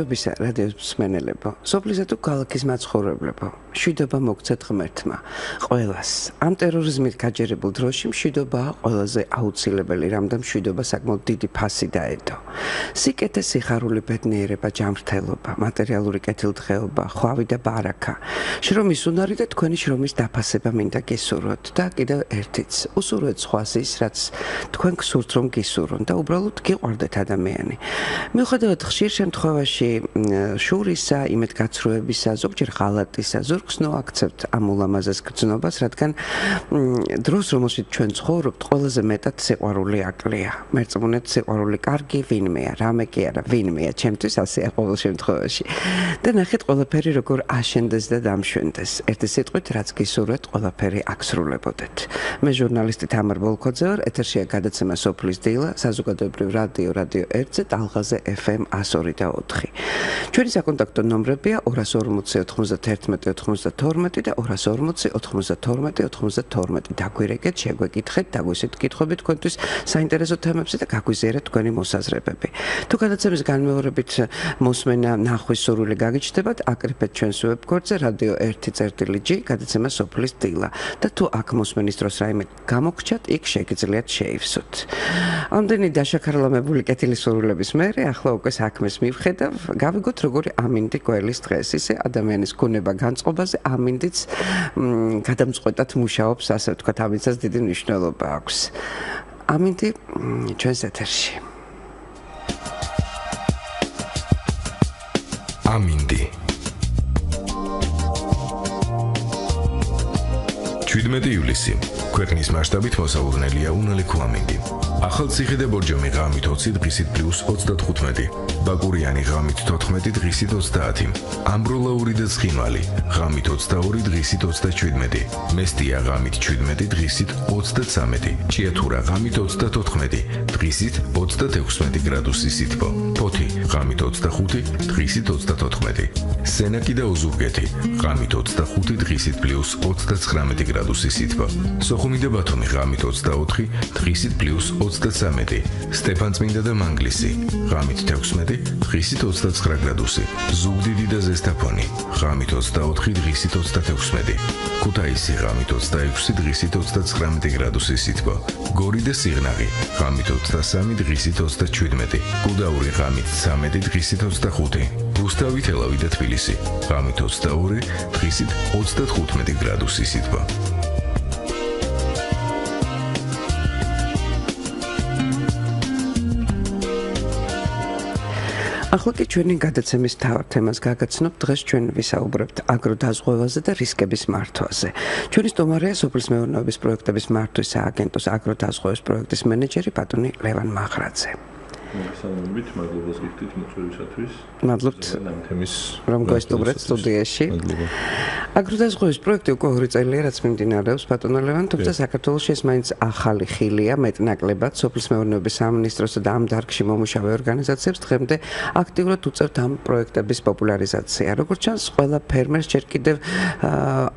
მშვიდობისა რადიოს მსმენელებო სოფლისა თუ ქალაქის მაცხოვრებლებო მშვიდობა მოგცეთ ღმერთმა. ყველას ამ ტერორიზმით გაჯერებულ დროში მშვიდობა ყველაზე აუცილებელი რამდა მშვიდობა საკმაოდ დიდი ფასი დაედო. სიკეთე სიხარული ბედნიერება ჯანმრთელობა მატერიალური კეთილდღეობა ხვავი და ბარაკა შრომის უნარი და თქვენი შრომის დაფასება მინდა გესურვოთ და კიდევ ერთიც უსურვეთ სხვას ის რაც თქვენ გსურთ რომ გისურვონ და უბრალოდ გიყვარდეთ ადამიანი. მიუხედავად ხშირ შემთხვევაში შურისა, იმედგაცრუებისა, ზოგჯერ ღალატისა, ზურგს ნო აქცევთ ამ ულამაზეს გრძნობას, რადგან დროს რომელშიც ჩვენ ცხოვრობთ, ყველაზე მეტად სიყვარული აკლია. მერწმუნეთ სიყვარული კარგი ვინმეა, რამე კი არა, ვინმეა, ჩემთვის ასეა ყოველ შემთხვევაში. და ნახეთ ყველაფერი როგორ აშენდეს და დამშვენდეს. ერთი სიტყვით, რაც გისურვეთ, ყველაფერი აქსრულებოდეთ. მე ჟურნალისტი თამარ ბოლკოძე ვარ, ეთერშია გადაცემა სოფლის დილა, საზოგადოებრივ რადიო რადიო 1-ზე, ტალღაზე FM 102 და 4. ჩვენი საკონტაქტო ნომრებია 240 91 92 და 240 92 92. დაგვირეკეთ, შეგვეკითხეთ, დაგვისეთ კითხვები თქვენთვის საინტერესო თემებზე და გაგვიზიარეთ თქვენი მოსაზრებები. თუ გადაცემის განმეორებით მოსმენა ნახვის სურვილი გაგიჩნდებათ, აკრიფეთ ჩვენს ვებგვერდზე radio 1.g გადაცემა სოფლის დილა და თუ აქ მოსმენის დროს რაიმე გამოგჩათ, იქ შეგიძლიათ შეივსოთ. ამდენი დაშაქარლამებული კეთილის სურვილების მერე ახლა უკვე საქმეს მივხედავ, გავიგოთ როგორი ამინდი გველის დღეს. ისე ადამიანის გონება განწყობაზე ამინდიც გადამწყვეტად მუშაობს, ასე ვთქვათ, ამიცას დიდი მნიშვნელობა აქვს. ამინდი ჩვენს ეთერში. ამინდი 17 ივლისი ქვეყნის მასშტაბით მოსალოდნელია უნალი ქვამინდი. ახალ ციხე და ბორჯომი ღამით 20 დღისით პლუს 35. ბაკურიანი ღამით 14 დღისით 30. ამბროლაური და ცხინვალი ღამით 22 დღისით 37. მესტია ღამით 17 დღისით 33. ჭიათურა ღამით 34 დღისით 36 გრადუსი სითბო. ფოთი ღამით 25 დღისით 34. სენაკი და ოზურგეთი ღამით 25 დღისით პლუს 39 გრადუსი სითბო. სოხუმი და ბათუმი ღამით 24 დღისით პლუს 33. სტეფანწმინდა და მანგლისი ღამით 16 დღისით 29 გრადუსი. ზუგდიდი და ზესტაფონი ღამით 24 დღისით 36. ქუთაისი ღამით 26 დღისით 39 გრადუსი სითბო. გორი და სიღნაღი ღამით 23 დღისით 37. გუდაური ღამით 13 დღისით 25. რუსთავი თელავი და თბილისი ღამით 22 დღისით 35 გრადუსი სითბო. ახლა კი ჩვენი გადაცემის თავ თემას გაგაცნობ დღეს ჩვენ ვისაუბრებთ აგროდაზღვევაზე და რისკების მართვაზე. ჩვენი სტუმარია სოფლის მეურნეობის პროექტების მართვის სააგენტოს აგროდაზღვევის პროექტის მენეჯერი ბატონი ლევან მახრაძე. მოგესალმებით, მადლობა გიხდით მოწვევისათვის. მადლობთ. თემის რომ გასტუბრეთ სტუდიაში. აგროდაზღვევის პროექტი უკვე ორი წელია, რაც მიმდინარეობს ბატონო ლევან, თუმცა საქართველოს ეს მაინც ახალი ხილია, მეტნაკლებად სოფლის მეურნეობის სამინისტროსა და ამ დარგში მომუშავე ორგანიზაციებს დღემდე აქტიურად უწევთ ამ პროექტების პოპულარიზაცია. როგორც ჩანს, ყველა ფერმერს ჯერ კიდევ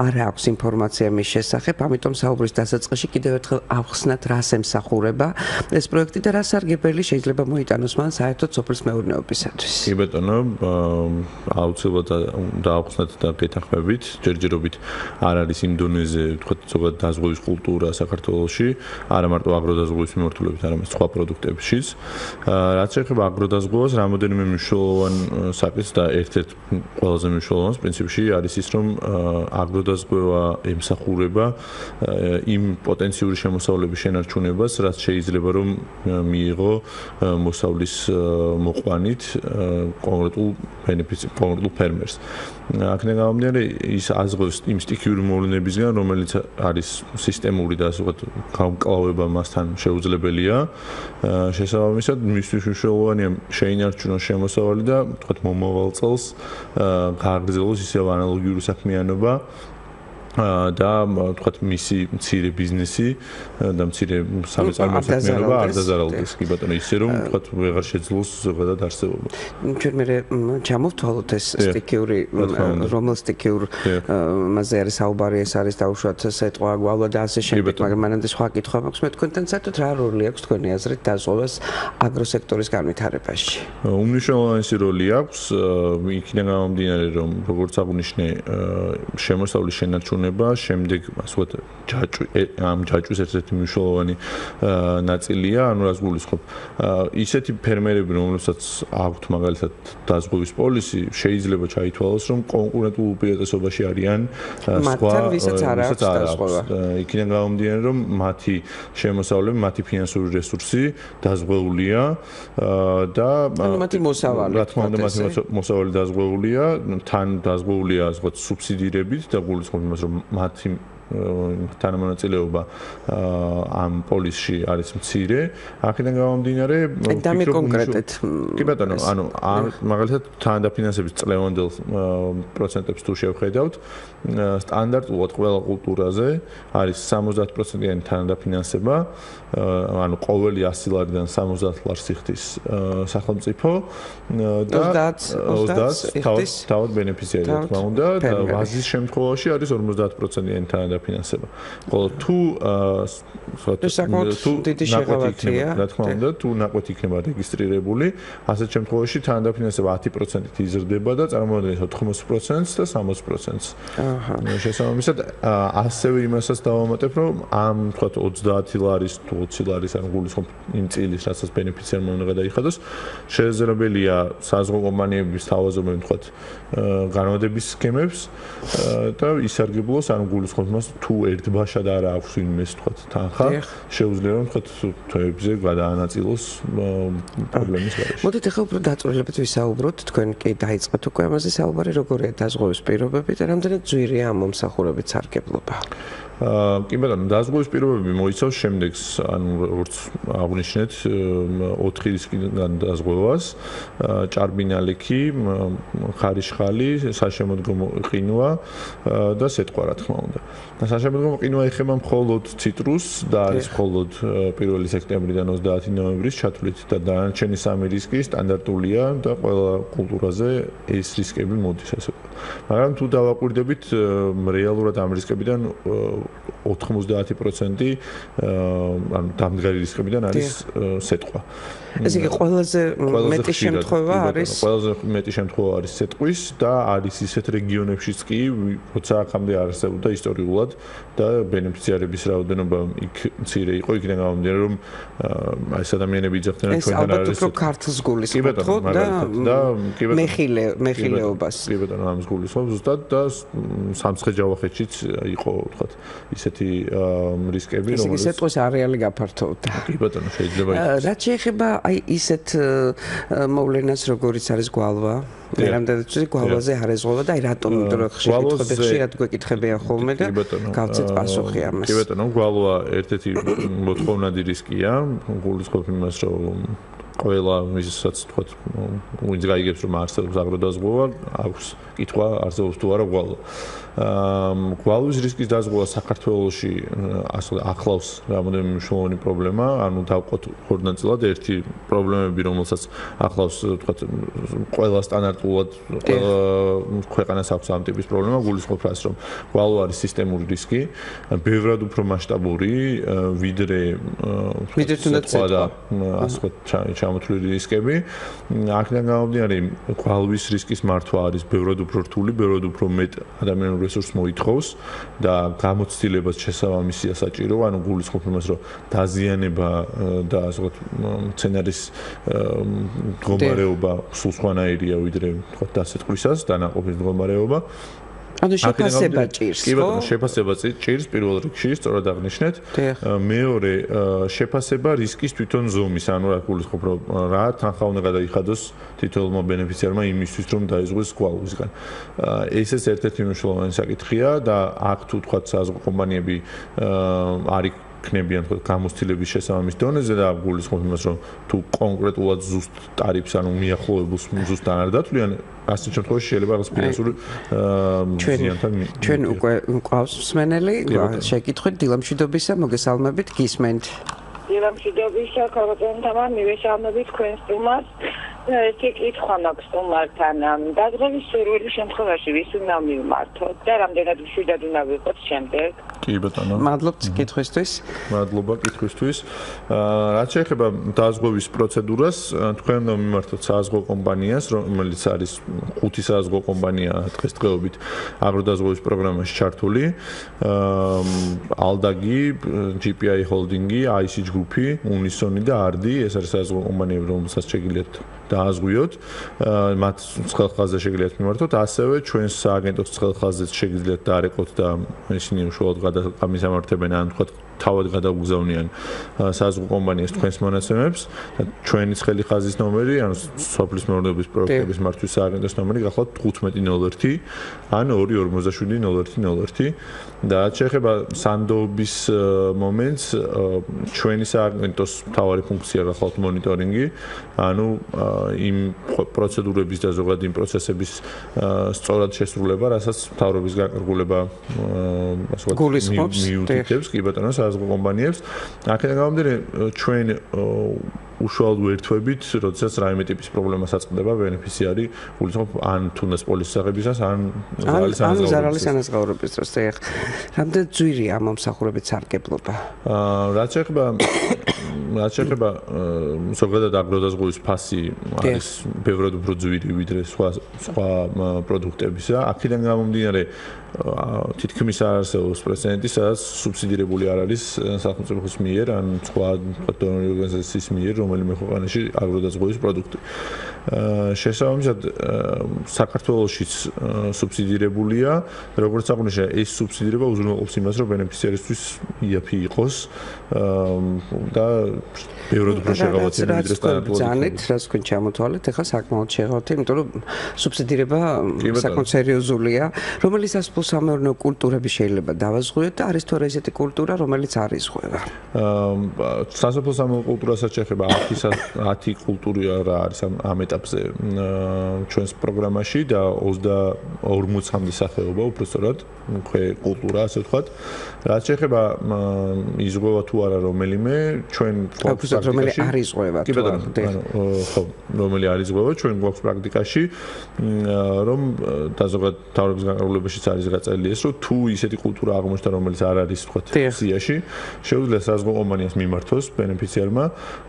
არ აქვს ინფორმაცია მის შესახებ, ამიტომ საუბრის დასაწყისში კიდევ ერთხელ ავხსნათ რას ემსახურება ეს პროექტი და რა სარგებელი შეიძლება მოი მოიტანოს მან საერთოდ სოფლის მეურნეობისათვის. კი ბატონო, აუცილებლად დაახსნათ და გეთახმებით, ჯერჯერობით არ არის იმ დონეზე, ვთქვათ, ზოგადად დაზღვევის კულტურა საქართველოში, არა მარტო აგროდაზღვევის მიმართულებით, არამედ სხვა პროდუქტებშიც. რაც შეეხება აგროდაზღვევას, რამოდენიმე მნიშვნელოვან საკითხს და ერთ-ერთ ყველაზე მნიშვნელოვანს პრინციპში არის ის, რომ აგროდაზღვევა ემსახურება იმ პოტენციური შემოსავლების შენარჩუნებას, რაც შეიძლება რომ მიიღო მოსავლის მოყვანით კონკრეტულ ბენეფიტს კონკრეტულ ფერმერს. აქედან გამომდინარე ის აზღვევს იმ სტიქიური მოვლენებისგან, რომელიც არის სისტემური და ასე ვთქვათ, გამკლავება მასთან შეუძლებელია. შესაბამისად, მისთვის მნიშვნელოვანია შეინარჩუნოს შემოსავალი და ვთქვათ მომავალ წელს გააგრძელოს ისევ ანალოგიური საქმიანობა. და თქვათ მისი მცირე ბიზნესი და მცირე სამეწარმეო საქმიანობა არ დაზარალდეს კი ბატონო ისე რომ თქვათ ვეღარ შეძლოს ზოგადად არსებობა ჩვენ მე ჩამოვთვალოთ ეს სტიქიური რომელ სტიქიურ მასე არის საუბარი ეს არის დაუშვათ სეტყვა გვალვა და ასე შემდეგ მაგრამ მანამდე სხვა კითხვა მაქვს მე თქვენთან საერთოდ რა როლი აქვს თქვენი აზრით დაზღვევას აგროსექტორის განვითარებაში? უმნიშვნელოვანესი როლი აქვს იქიდან გამომდინარე რომ როგორც აღნიშნე შემოსავლის შენარჩუნება დაბრუნება, შემდეგ ასე ჯაჭვი ამ ჯაჭვის ერთ-ერთი მნიშვნელოვანი ნაწილია, ანუ რას გულისხმობ? ისეთი ფერმერები, რომლებსაც აქვთ მაგალითად დაზღვევის პოლისი, შეიძლება ჩაითვალოს, რომ კონკურენტულ უპირატესობაში არიან სხვა ვისაც არ აქვს დაზღვევა. იქიდან გამომდინარე, რომ მათი შემოსავლები, მათი ფინანსური რესურსი დაზღვეულია და ანუ მათი მოსავალი, რა თქმა უნდა, მათი მოსავალი დაზღვეულია, თან დაზღვეულია, ასე ვთქვათ, სუბსიდირებით და გულისხმობ იმას, რომ მათი თანამონაწილეობა ამ პოლისში არის მცირე. აქედან გამომდინარე, ფიქრობ კონკრეტეთ. კი ბატონო, ანუ მაგალითად თანადაფინანსების წლევანდელ პროცენტებს თუ შევხედავთ, სტანდარტულად ყველა კულტურაზე არის 70%-იანი თანადაფინანსება, ანუ ყოველი 100 ლარიდან 70 ლარს იხდის სახელმწიფო და 30 თავად ბენეფიციარი რა თქმა უნდა და ვაზის შემთხვევაში არის 50%-იანი თანადაფინანსება. დაფინანსება. ხოლო თუ თუ დიდი შეღავათია, რა თქმა უნდა, თუ ნაკვეთი იქნება რეგისტრირებული, ასეთ შემთხვევაში თანადაფინანსება 10%-ით იზრდება და წარმოადგენს 80%-ს და 60%-ს. აჰა. შესაბამისად, ასევე იმასაც დავამატებ, რომ ამ თქვა 30 ლარის თუ 20 ლარის ან გულისხმობ იმ წილის, რასაც ბენეფიციარმა უნდა გადაიხადოს, შესაძლებელია საზღვაო კომპანიების თავაზობენ თქვა განმადების სქემებს და ისარგებლოს ან გულისხმობ მას თუ ერთბაშად არ აქვს ვინმეს თქვა თანხა შეუძლია რომ თქვა თვეებზე გადაანაწილოს პრობლემის გარეშე. მოდით ახლა უფრო დაწვრილებად ვისაუბროთ თქვენ კი დაიწყეთ უკვე ამაზე საუბარი როგორია დაზღვევის პირობები და რამდენად ძვირია ამ მომსახურებით სარგებლობა. კი ბატონო, დაზღვევის პირობები მოიცავს შემდეგს, ანუ როგორც აღნიშნეთ, 4 რისკიდან დაზღვევას, ჭარბინალექი, ხარიშხალი, საშემოდგომო ყინვა და სეტყვა რა თქმა უნდა. და საშემოდგომო ყინვა ეხება მხოლოდ ციტრუსს და არის მხოლოდ 1 სექტემბრიდან 30 ნოემბრის ჩათვლით და დანარჩენი სამი რისკი სტანდარტულია და ყველა კულტურაზე ეს რისკები მოდის ასე ვთქვათ. მაგრამ თუ დავაკვირდებით რეალურად ამ რისკებიდან 90% ანუ დამდგარი რისკებიდან არის სეტყვა. ეს იგი ყველაზე მეტი შემთხვევა არის ყველაზე მეტი შემთხვევა არის სეტყვის და არის ისეთ რეგიონებშიც კი როცა აქამდე არსებობდა ისტორიულად და ბენეფიციარების რაოდენობა იქ მცირე იყო იქიდან გამომდინარე რომ აი ეს ადამიანები იძახდნენ ჩვენთან არის ეს ალბათ ქართლს გულისხმობ ხო და მეხილე მეხილეობას. კი ბატონო ამის გულისხმობ ზუსტად და სამცხე ჯავახეთშიც იყო ვთქვათ ისეთი რისკები რომ ეს სეტყვის არეალი გაფართოვდა. კი ბატონო შეიძლება რაც შეეხება აი ისეთ მოვლენას როგორიც არის გვალვა მე რამდენად ვიცი გვალვაზე არ ეზღობა და აი რატომ ხშირად ხშირად გვეკითხებიან ხოლმე და გავცეთ პასუხი ამას. კი ბატონო გვალვა ერთ-ერთი მოთხოვნადი რისკია გულისხმობ იმას რომ ყველა ვისაც თქვა ვინც გაიგებს რომ არსებობს აგროდაზღვა აქვს კითხვა არსებობს თუ არა გვალვა გვალვის რისკის დაზღვევა საქართველოში ახლავს რამოდენიმე მნიშვნელოვანი პრობლემა, ანუ დავყოთ ორდანწილად ერთი პრობლემები, რომელსაც ახლავს თქვა ყველა სტანდარტულად ყველა ქვეყანას აქვს ამ ტიპის პრობლემა, გულისხმობ რას რომ გვალვა არის სისტემური რისკი, ბევრად უფრო მასშტაბური, ვიდრე ვიდრე თუნდაც ცოტა ასე ჩამოთვლილი რისკები. აქედან გამომდინარე, გვალვის რისკის მართვა არის ბევრად უფრო რთული, ბევრად უფრო მეტ ადამიანურ რესურსს მოითხოვს და გამოცდილებას შესაბამისია საჭირო, ანუ გულისხმობ იმას, რომ დაზიანება და ასე ვთქვათ, სცენარის მდგომარეობა სულ სხვანაირია ვიდრე ვთქვათ დასეტყვისას, დანაყოფის მდგომარეობა. ანუ შეფასება ჭირს, ხო? კი ბატონო, შეფასება ჭირს პირველ რიგში, სწორად აღნიშნეთ. მეორე, შეფასება რისკის თვითონ ზომის, ანუ რა გულისხმობ, რომ რა თანხა უნდა გადაიხადოს თითოეულმა ბენეფიციარმა იმისთვის, რომ დაიზღვის კვალუსგან. ესეც ერთ-ერთი მნიშვნელოვანი საკითხია და აქ თუ თქვა საზღვაო კომპანიები არის იქნებიან თქო გამოცდილების შესაბამის დონეზე და გულისხმობ იმას რომ თუ კონკრეტულად ზუსტ ტარიფს ანუ მიახლოებულს ზუსტ არ დათვლიან ასე შემთხვევაში შეიძლება რაღაც ფინანსური ზიანთან ჩვენ უკვე ყავს მსმენელი შეკითხვით დილამშვიდობისა მოგესალმებით. გისმენთ დილამშვიდობისა ქალბატონ თამარ მივესალმებით თქვენ სტუმარს. ერთი კითხვა მაქვს სტუმართან. დაგროვის სურვილი შემთხვევაში ვის უნდა მივმართოთ და რამდენად შვიდად უნდა ვიყოთ შემდეგ? კი ბატონო. მადლობთ კითხვისთვის. მადლობა კითხვისთვის. რაც შეეხება დაზღვევის პროცედურას თქვენ უნდა მიმართოთ საზღვო კომპანიას რომელიც არის ხუთი საზღვო კომპანია დღესდღეობით აგროდაზღვევის პროგრამაში ჩართული. ალდაგი GPI ჰოლდინგი IC ჯგუფი უნისონი და არდი ეს არის საზღვო კომპანიები რომელსაც შეგიძლიათ დააზღვიოთ. მათ ცხელხაზზე შეგიძლიათ მიმართოთ. ასევე ჩვენს სააგენტოს ცხელხაზზე შეგიძლიათ დაარეკოთ და ისინი უშუალოდ გადამისამართებენ ან თქვა თავად გადაგუგზავნიან საზღვო კომპანიას თქვენს მონაცემებს და ჩვენი ცხელი ხაზის ნომერი ან სოფლის მეურნეობის პროექტების მართვის სააგენტოს ნომერი გახლავთ 1501 ან 2470101 და შეეხება სანდობის მომენტს ჩვენი სააგენტოს მთავარი ფუნქცია გახლავთ მონიტორინგი ანუ იმ პროცედურების და ზოგადად იმ პროცესების სწორად შესრულება, რასაც მთავრობის განკარგულება ასე ვთქვათ მიუთითებს კი ბატონო საზღვო კომპანიებს. აქედან გამომდინარე ჩვენ უშუალოდ ვერთვებით, როდესაც რაიმე ტიპის პრობლემა საწყდება ბენეფიციარი, გულისხმობ ან თუნდაც პოლიციის აღებისას, ან ზარალის ანაზღაურებისას. ან ზარალის ანაზღაურების დროს ეხ. რამდენ ძვირი ამ მომსახურებით სარგებლობა? აა რაც შეეხება რაც შეეხება ზოგადად აგროდაზღვის ფასი არის ბევრად უფრო ძვირი ვიდრე სხვა სხვა პროდუქტებისა. აქედან გამომდინარე თითქმის არ არსებობს პრეცედენტი, სადაც სუბსიდირებული არ არის სახელმწიფოს მიერ ან სხვა დონორი ორგანიზაციის მიერ, რომელიმე ქვეყანაში აგროდაზღვის პროდუქტი. შესაბამისად საქართველოსიც სუბსიდირებულია, როგორც აღნიშნა, ეს სუბსიდირება უზრუნველყოფს იმას, რომ ბენეფიციარისთვის იაფი იყოს და ბევრად უფრო შეღავათები ვიდრე სტანდარტული. ძანეთ, რაც თქვენ ჩამოთვალეთ, ეხლა საკმაოდ შეღავათი, იმიტომ რომ სუბსიდირება საკმაოდ სერიოზულია, რომელიც ასფულ სამეურნეო კულტურები შეიძლება დავაზღვიოთ და არის თორე ესეთი კულტურა, რომელიც არის ღვევა. აა სასოფლო სამეურნეო კულტურასაც შეეხება 10 10 კულტურა რა არის ამ ამ ეტაპზე ჩვენს პროგრამაში და 22-მდე სახეობა უბრალოდ ქვე კულტურა ასე ვთქვათ. რაც შეეხება იზღვევა თუ არა რომელიმე ჩვენ გვაქვს რომელი არის ღვევა თუ არა ხო რომელი არის ღვევა ჩვენ გვაქვს პრაქტიკაში რომ და ზოგადად თავრობის განკარგულებაშიც არის გაწეული ეს რომ თუ ისეთი კულტურა აღმოჩნდა რომელიც არ არის ვთქვათ სიაში შეუძლია საზღვო კომპანიას მიმართოს ბენეფიციარმა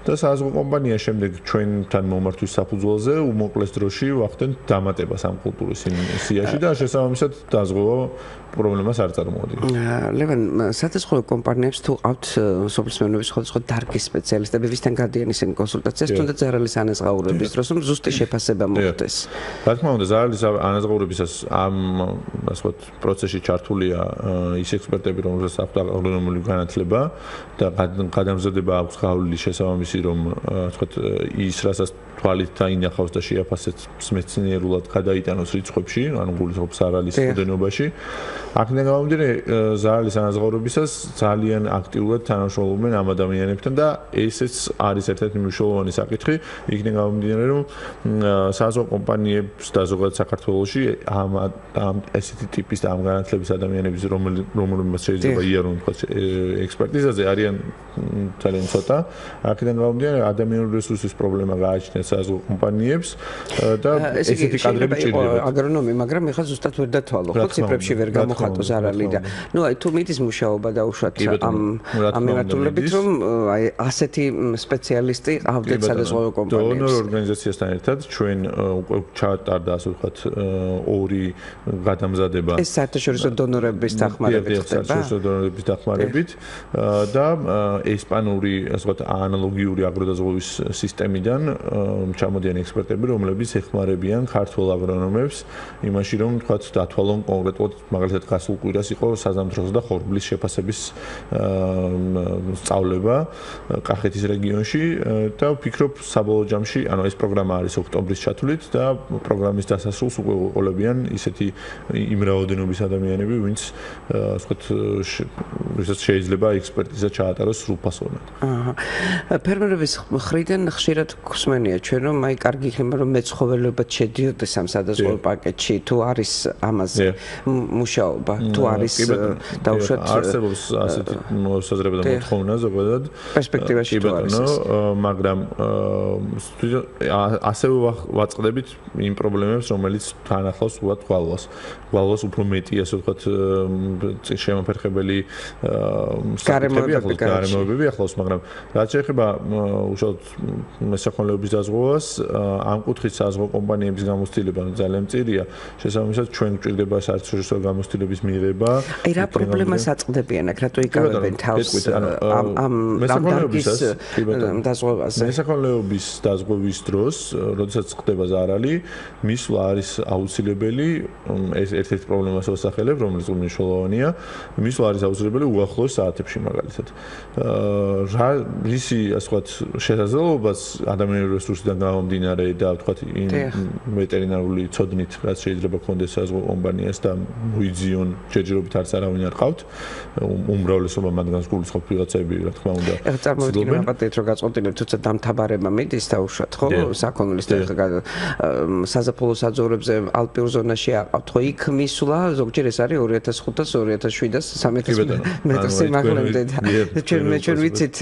და საზღვო კომპანია შემდეგ ჩვენთან მომართვის საფუძველზე უმოკლეს დროში ვახდენთ დამატებას ამ კულტურის სიაში და შესაბამისად დაზღვევა პრობლემას არ წარმოადგენს. ლევან, სათესხო კომპანიებს თუ ყავთ სოფლის მეურნეობის სხვადასხვა დარგის სპეციალისტები, ვისთან გადიან ისინი კონსულტაციას, თუნდაც ზარალის ანაზღაურების დროს, რომ ზუსტი შეფასება მოხდეს. რა თქმა უნდა, ზარალის ანაზღაურებისას ამ ასე ვთქვათ, პროცესში ჩართულია ის ექსპერტები, რომელსაც აქვს აგრონომული განათლება და გადამზადება აქვს გავლილი შესაბამისი, რომ ასე ვთქვათ, ის რასაც თვალით დაინახავს და შეაფასებს მეცნიერულად გადაიტანოს რიცხვებში, ანუ გულისხმობს ზარალის ოდენობაში. აქედან გამომდინარე ზარალის ანაზღაურებისას ძალიან აქტიურად თანამშრომლობენ ამ ადამიანებთან და ესეც არის ერთ-ერთი მნიშვნელოვანი საკითხი. იქიდან გამომდინარე რომ საზღვაო კომპანიებს და ზოგადად საქართველოსში ამ ამ ესეთი ტიპის და ამ განათლების ადამიანების რომელმაც შეიძლება იარონ თქვა ექსპერტიზაზე არიან ძალიან ცოტა. აქედან გამომდინარე ადამიანური რესურსის პრობლემა გააჩნიათ საზღვაო კომპანიებს და ესეთი კადრები ჭირდება აგრონომი მაგრამ ეხლა ზუსტად ვერ დათვალო ხო ციფრებში ვერ გამო მოხატოს არალი და ნუ აი თუ მიდის მუშაობა და უშუალოდ ამ ამ მიმართულებით რომ აი ასეთი სპეციალისტი ყავდეთ სადაზღვევო კომპანიებს. დონორ ორგანიზაციასთან ერთად ჩვენ უკვე ჩაატარდა ასე ვთქვათ ორი გადამზადება. ეს საერთაშორისო დონორების დახმარებით ხდება. საერთაშორისო დონორების დახმარებით. და ესპანური ასე ვთქვათ ანალოგიური აგროდაზღვევის სისტემიდან ჩამოდიან ექსპერტები, რომლებიც ეხმარებიან ქართულ აგრონომებს იმაში, რომ თქვათ დათვალონ კონკრეტულად მაგალითად გასულ კვირას იყო საზამთროს და ხორბლის შეფასების სწავლება კახეთის რეგიონში და ვფიქრობ საბოლოო ჯამში, ანუ ეს პროგრამა არის ოქტომბრის ჩათვლით და პროგრამის დასასრულს უკვე უყოლებიან ისეთი იმ რაოდენობის ადამიანები, ვინც ასე ვთქვათ, ვისაც შეიძლება ექსპერტიზა ჩაატაროს სრულფასოვნად. აჰა. ფერმერების ხრიდან ხშირად გვსმენია ჩვენ რომ აი კარგი იქნება რომ მეცხოველეობა შედიოდეს ამ სადაზღვევო პაკეტში თუ არის ამაზე მუშაობა თუ არის დაუშვათ არსებობს ასეთი მოსაზრება და მოთხოვნა ზოგადად. პერსპექტივაში თუ არის მაგრამ ასევე ვაწყდებით იმ პრობლემებს რომელიც თან ახლავს უბრალოდ გვალვას. გვალვას უფრო მეტი ასე ვთქვათ შემოფერხებელი გარემოებები ახლავს გარემოებები ახლავს მაგრამ რაც შეეხება უშუალოდ მესაქონლეობის დაზღვევას ამ კუთხით საზღვაო კომპანიების გამოცდილება ძალიან მწირია. შესაბამისად ჩვენ გვჭირდება საერთაშორისო გამოცდილების მიღება აი რა პრობლემას აწყდებიან აქ რატო იკავებენ თავს ამ ამ მესაქონლეობის დაზღვევაზე. მესაქონლეობის დაზღვევის დროს როდესაც ხდება ზარალი მისვლა არის აუცილებელი ეს ერთ-ერთი პრობლემას ვასახელებ რომელიც მნიშვნელოვანია მისვლა არის აუცილებელი უახლოეს საათებში მაგალითად. რა რისი ასე ვთქვათ შესაძლებლობას ადამიანური რესურსიდან გამომდინარე და ვთქვათ ვეტერინარული ცოდნით რაც შეიძლება კონდეს საზღვაო კომპანიას და მოიძიონ ჯერჯერობით არც არავინ არ ყავთ. უმრავლესობა მათგანს გულისხმობ ვიღაცები რა თქმა უნდა ეხლა წარმოვიდგინე მაგათეთ რომ გაწყვეტილებ თუცა დამთაბარება მიდის დაუშვათ ხო? საქონლის და საზაფხულო საძოვრებზე ალპიურ ზონაში აყავთ ხო? იქ მისვლა ზოგჯერ ეს არის 2500 2700 მეტრს სიმაღლემდე ჩვენ მე ჩვენ ვიცით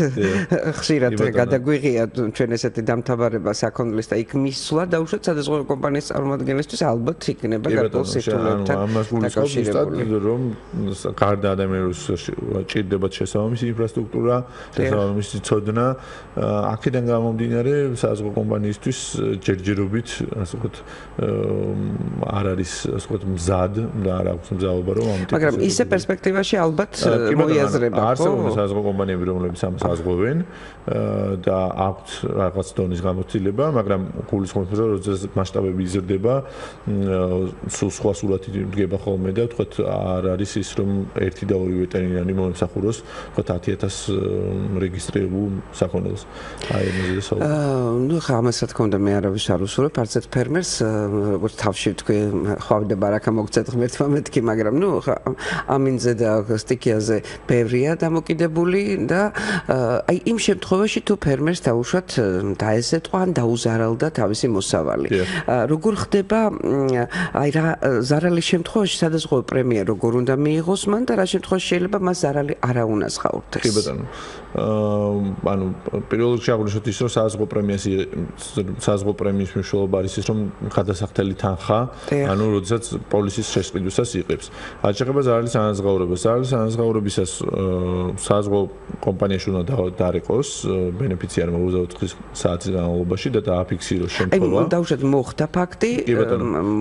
ხშირად გადაგვიღია ჩვენ ესეთი დამთაბარება საქონლის და იქ მისვლა და უშუალოდ სადაზღვევო კომპანიის წარმომადგენლისთვის ალბათ იქნება გარკვეულ სიტუაციებთან ამას გულისხმობ რომ გარდა ადამიანის ჭირდება შესაბამისი ინფრასტრუქტურა, შესაბამისი ცოდნა, აქედან გამომდინარე საზღვაო კომპანიისთვის ჯერჯერობით, ასე ვთქვათ, არ არის, ასე ვთქვათ, მზად და არ აქვს მზაობა რომ ამ ტიპის მაგრამ ისე პერსპექტივაში ალბათ მოიაზრება, ხო? არსებობს საზღვაო კომპანიები, რომლებიც ამას აზღვევენ და აქვთ რაღაც დონის გამოცდილება, მაგრამ გულისხმობთ რომ როდესაც მასშტაბები იზრდება, სულ სხვა სურათი დგება ხოლმე და ვთქვათ არ არის ის რომ ერთი და ორი ვეტერინარი მომსახუროს, ვთქვათ 10000 რეგისტრირებულ საქონელს. აი ამაზე და საუბარი. აა ნუ ხა ამას რა თქმა უნდა მე არავის არ უსურვებ, არც ერთ ფერმერს, როგორც თავში თქვი, ხვავდა ბარაკა მოგცეთ ღმერთმა მეთქი, მაგრამ ნუ ხა ამინზე და სტიკიაზე ბევრია დამოკიდებული და აი იმ შემთხვევაში თუ ფერმერს დაუშვათ დაესეთყვა ან დაუზარალდა თავისი მოსავალი. როგორ ხდება აი რა ზარალის შემთხვევაში სადაზღვევო პრემია როგორ უნდა მიიღოს მან და რა შემთხვევაში შეიძლება მას ზარალი არა უნას ხაურდეს. კი ბატონო. აა ანუ პირველ რიგში აღნიშნოთ ის რომ საზღვო პრემიას საზღვო პრემიის მნიშვნელობა არის ის რომ გადასახდელი თანხა ანუ როდესაც პოლისის შესყიდვისას იყებს. აჭირება ზარალის ანაზღაურებას. ზარალის ანაზღაურებისას საზღვო კომპანიაში უნდა დაარეკოს ბენეფიციარმა 24 საათის განმავლობაში და დააფიქსიროს შემთხვევა. აი დაუშვათ მოხდა ფაქტი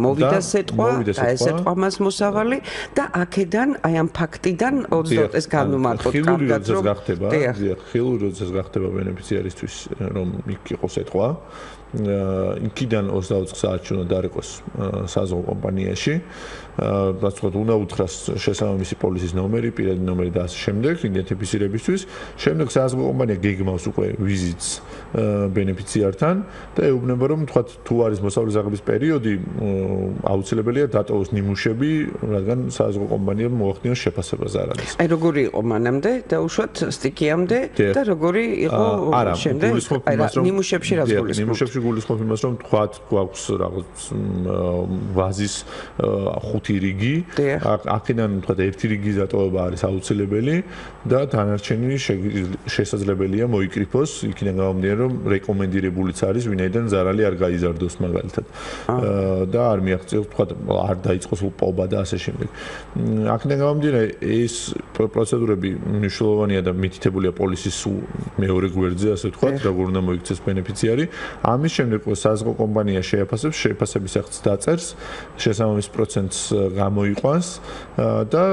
მოვიდა სეტყვა და ეს სეტყვა მას მოსავალი და აქედან აი ამ ფაქტიდან 20 ეს განმარტოთ კარგად რომ გახდება დიახ ხილური როდესაც გახდება ბენეფიციარისთვის რომ იქ იყოს ეთყვა იქიდან 24 საათში უნდა დარეკოს საზღვაო კომპანიაში რაც თქო უნდა უთხრას შესაბამისი პოლისის ნომერი, პირადი ნომერი და ასე შემდეგ იდენტიფიცირებისთვის. შემდეგ საზღვაო კომპანია გეგმავს უკვე ვიზიტს ბენეფიციართან და ეუბნება რომ თქვა თუ არის მოსავლის აღების პერიოდი აუცილებელია დატოვოს ნიმუშები, რადგან საზღვაო კომპანიამ მოახდინოს შეფასება ზარალის. აი როგორი იყო მანამდე და უშუალოდ სტიკიამდე და როგორი იყო შემდეგ? აი ნიმუშებში რა გულისხმობთ? ნიმუშებში გულისხმობ იმას რომ თქვა გვაქვს რაღაც ვაზის ხუთი რიგი. აქედან თქვა ერთი რიგის დატოვება არის აუცილებელი და დანარჩენი შესაძლებელია მოიკრიფოს, იქიდან გამომდინარე რომ რეკომენდირებულიც არის ვინაიდან ზარალი არ გაიზარდოს მაგალითად. და არ მიაღწევს თქვა არ დაიწყოს პობა და ასე შემდეგ. აქედან გამომდინარე ეს პროცედურები მნიშვნელოვანია და მითითებულია პოლისის მეორე გვერდზე ასე თქვა, როგორ უნდა მოიქცეს ბენეფიციარი. ამის შემდეგ საზღვაო კომპანია შეაფასებს, შეაფასების აღწ დაწერს, შესაბამის პროცენტს გამოიყვანს და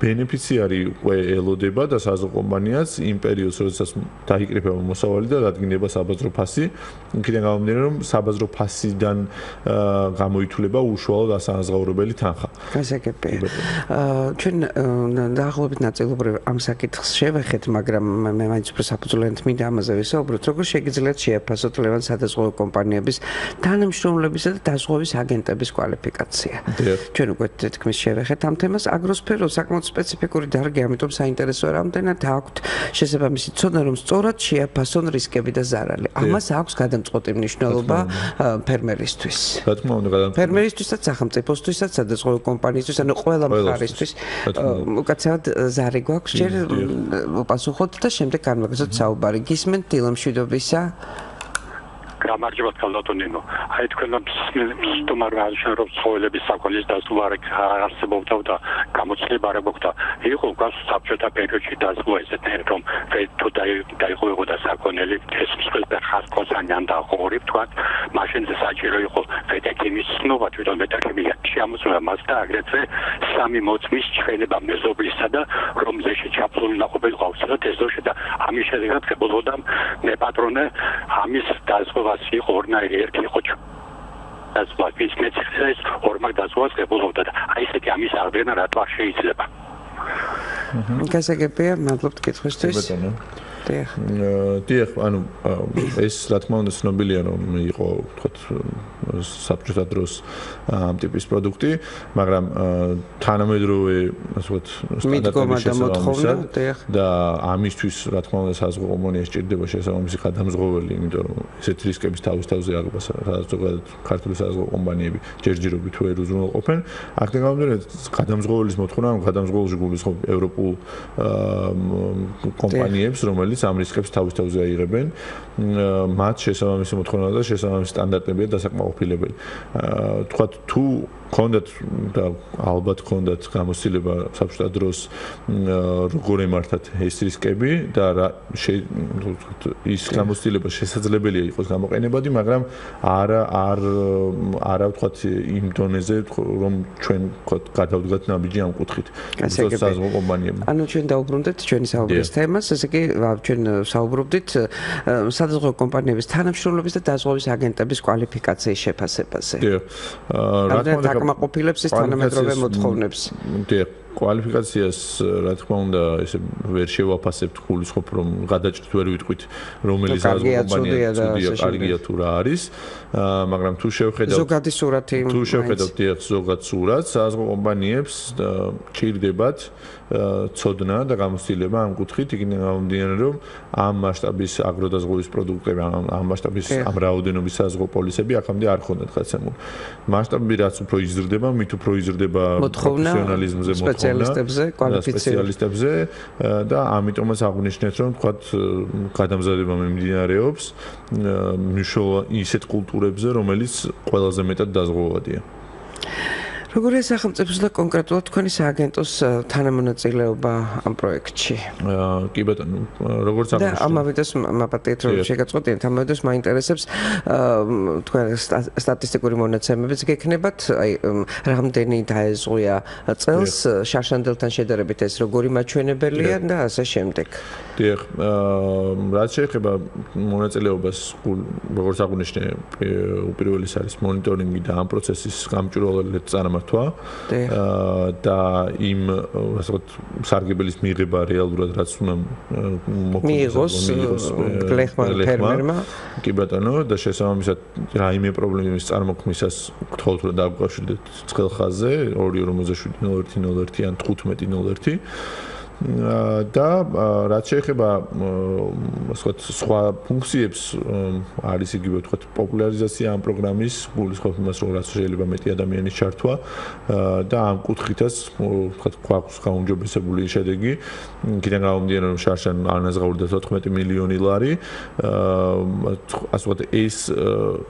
ბენეფიციარი უკვე ელოდება და საზღვაო კომპანიაც იმ პერიოდს, როდესაც დაიკრიფება მოსავალი და დადგინდება საბაზრო ფასი, იქიდან გამომდინარე, რომ საბაზრო ფასიდან გამოითვლება უშუალოდ ასანაზღაურებელი თანხა. გასაგებია. ჩვენ დაახლოებით ნაწილობრივ ამ საკითხს შევეხეთ, მაგრამ მე მაინც უფრო საფუძვლიანად მინდა ამაზე ვისაუბროთ, როგორ შეგიძლიათ შეაფასოთ ლევან სადაზღვევო კომპანიების თანამშრომლებისა და დაზღვევის აგენტების კვალიფიკაცია. ჩვენ უკვე თითქმის შევეხეთ ამ თემას, აგროსფერო საკმაოდ სპეციფიკური დარგი, ამიტომ საინტერესოა რამდენად აქვთ შესაბამისი ცოდნა, რომ სწორად შეაფასონ რისკები და ზარალი. ამას აქვს გადამწყვეტი მნიშვნელობა ფერმერისთვის. რა თქმა უნდა, გადამწყვეტი. ფერმერისთვისაც, სახელმწიფოსთვისაც, სადაზღვევო კომპანიისთვის, ანუ ყველა მხარისთვის. უკაცრავად ზარი გვაქვს, ჯერ უპასუხოთ და შემდეგ განვაგრძელოთ საუბარი. გისმენთ დილამშვიდობისა. გამარჯობა ქალბატონინო. აი თქვენ სტუმარ ვაშარო ცხოველების საქონლის დასვლა არსებობდა და გამოცდილება არ გქონდა. იყო გას საბჭოთა პერიოდში დასვლა ესეთი რომ თუ დაიღუებოდა საქონელი ეს მსხვერპლი ხასკოსანი ან დაახორი თქვა მაშინ საჭირო იყო ფეტაკიმის ცნობა თვითონ ფეტაკიმია შემოსულა მას და აგრეთვე სამი მოწმის ჩხენება მეზობლისა და რომზე შეჩაფლული ნაყოფი ყავს და თეზოში და ამის შედეგად ხებულოდა მე პატრონე ამის დასვლა დაზღვას იყო ორნაირი ერთი იყო დაზღვა ის მეცხრეს ორმაგ დაზღვას გებულობდა და აი ესეთი ამის აღდგენა რატო არ შეიძლება? გასაგებია მადლობთ კითხვისთვის დიახ. დიახ ანუ ეს რა თქმა უნდა ცნობილია რომ იყო ვთქვათ საბჭოთა დროს ამ ტიპის პროდუქტი მაგრამ თანამედროვე ასე ვთქვათ სტანდარტების და ამისთვის რა თქმა უნდა საზღვაო კომუნიკაცია სჭირდება შესაბამისი გადამზღოველი იმიტომ რომ ესეთ რისკების თავის თავზე აღება ზოგადად ქართული საზღვაო კომპანიები ჯერჯერობით არ უზრუნველყოფენ. აქედან გამომდინარე გადამზღოველის მოთხოვნა ამ გადამზღოველში გულისხმობ ევროპულ კომპანიებს რომელიც რომელიც ამ რისკებს თავისთავზე აიღებენ, მათ შესაბამისი მოთხოვნა და შესაბამისი სტანდარტებია დასაკმაყოფილებელი. აა თქვა თუ კონდათ და ალბათ კონდათ გამოსილება საბჭოთა დროს როგორ ემართათ ეს რისკები და რა ის გამოსილება შესაძლებელია იყოს გამოყენებადი, მაგრამ არა არ არა ვთქვათ იმ დონეზე რომ ჩვენ ვთქვათ გადავდგათ ნაბიჯი ამ კუთხით. საზღვაო კომპანიები. ანუ ჩვენ დაუბრუნდეთ ჩვენი საუბრის თემას, ესე იგი ჩვენ საუბრობდით საზღვაო კომპანიების თანამშრომლობის და დაზღვევის აგენტების კვალიფიკაციის შეფასებაზე. დიახ. რა თქმა უნდა აკმაყოფილებს ის თანამედროვე მოთხოვნებს. დიახ. კვალიფიკაციას რა თქმა უნდა ესე ვერ შევაფასებთ გულისხმობ რომ გადაჭრით ვერ ვიტყვით რომელი კომპანია ცუდია კარგია თუ რა არის მაგრამ თუ შევხედავთ ზოგადი სურათი თუ შევხედავთ დიახ ზოგად სურათს საზღვაო კომპანიებს ჭირდებათ ცოდნა და გამოცდილება ამ კუთხით. იქნება გამომდინარე რომ ამ მასშტაბის აგროდაზღვის პროდუქტები ამ მასშტაბის ამ რაოდენობის საზღვაო პოლისები აქამდე არ ხონდათ ხაცემული მასშტაბი რაც უფრო იზრდება მით უფრო იზრდება პროფესიონალიზმზე მოთხოვნა სპეციალისტებზე, კვალიფიცირებულ სპეციალისტებზე და ამიტომაც აღნიშნეთ, რომ თქვათ გადამზადება მიმდინარეობს მნიშვნელოვანი ისეთ კულტურებზე, რომელიც ყველაზე მეტად დაზღვევადია. როგორია სახელმწიფოს და კონკრეტულად თქვენი სააგენტოს თანამონაწილეობა ამ პროექტში? აა კი ბატონო, როგორც აღნიშნე. და ამავე დროს მაპატეთ რომ შეგაწყვეტინეთ, ამავე დროს მაინტერესებს აა თქვენ სტატისტიკური მონაცემებიც გექნებათ, აი რამდენი დაეზღვია წელს შარშანდელთან შედარებით ეს როგორი მაჩვენებელია და ასე შემდეგ. დიახ, აა რაც შეეხება მონაწილეობას, როგორც აღნიშნე, უპირველეს არის მონიტორინგი და ამ პროცესის გამჭვირვალედ წარმართვა აა და იმ ასე ვთქვათ სარგებელის მიღება რეალურად რაც უნდა მოხდეს გლეხმან ფერმერმა. კი ბატონო და შესაბამისად რაიმე პრობლემის წარმოქმნისას გთხოვთ რომ დაგვაშვიდეთ ცხელხაზე 2470101 ან 1501 და რაც შეეხება სხვა სხვა ფუნქციებს არის იგივე ვთქვათ პოპულარიზაცია ამ პროგრამის გულისხმობს იმას რომ რაც შეიძლება მეტი ადამიანის ჩართვა და ამ კუთხითაც ვთქვათ გვაქვს გაუმჯობესებული შედეგი. კიდევ გამომდინარე რომ შარშან ანაზღაურდა 14 მილიონი ლარი ასე ვთქვათ ეს